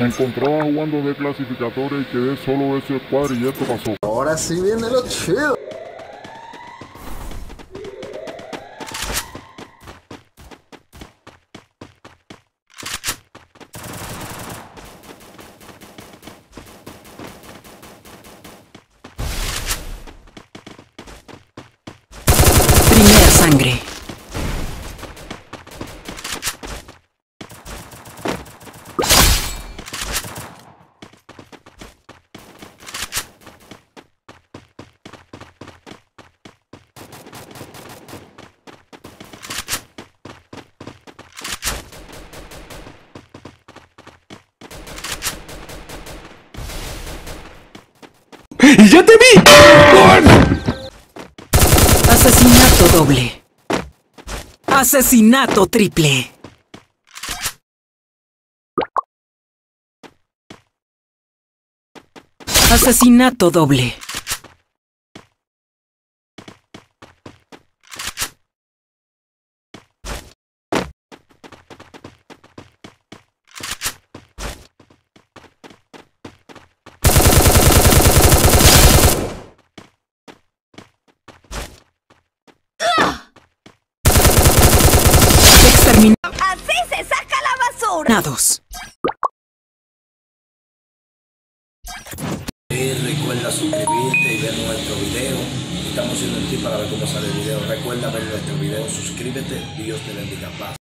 Encontraba jugando de clasificatoria y quedé solo ese cuadro y esto pasó. Ahora sí viene lo chido. Primera sangre. Asesinato doble. Asesinato triple. Asesinato doble. ¡Así se saca la basura! Recuerda suscribirte y ver nuestro video. Estamos haciendo el tip para ver cómo sale el video. Recuerda ver nuestro video, suscríbete. Dios te bendiga. Paz.